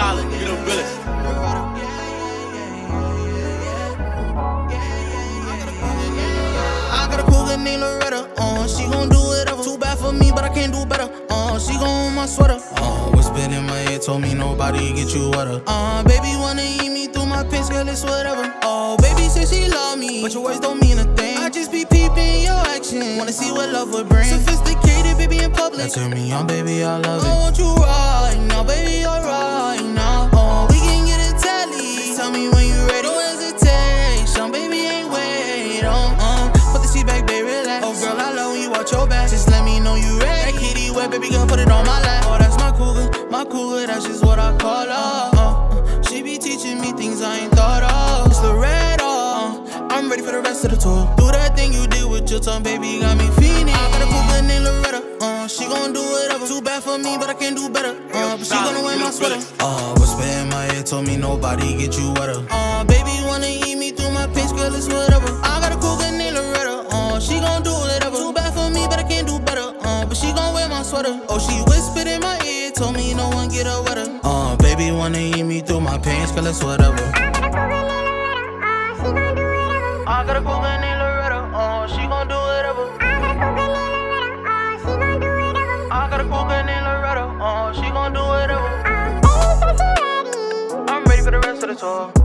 solid, you the realest. Need Loretta, uh, she gon' do whatever. Too bad for me, but I can't do better. Uh, she gon' want my sweater. Uh, whispered in my head told me nobody get you wetter. Uh, baby wanna eat me through my pants, girl, it's whatever. Oh, baby say she love me, but your words don't mean a thing. I just be peeping your action, wanna see what love would bring. Sophisticated, baby, in public. that turn me on, baby, I love it. I want you right now, baby, I you watch your back. Just let me know you ready. That kitty wet, baby, girl, put it on my lap. Oh, that's my cougar, my cougar, that's just what I call her. Uh, she be teaching me things I ain't thought of. It's Loretta. Uh, I'm ready for the rest of the tour. Do that thing you did with your tongue, baby, got me feeling. I got a cougar named Loretta. Uh, she gon' do whatever. Too bad for me, but I can do better. Uh, but she gonna wear my sweater. Uh, whisper in my ear, told me nobody get you wetter. Uh, baby wanna eat me through my pants, girl, it's whatever. Sweater. Oh, she whispered in my ear, told me no one get her wetter. Uh, baby wanna eat me through my pants, girl, it's whatever. I got a cougar named Loretta. Uh, she gon' do whatever. I got a cougar named Loretta. Uh, she gon' do whatever. I'm ready I'm ready for the rest of the tour.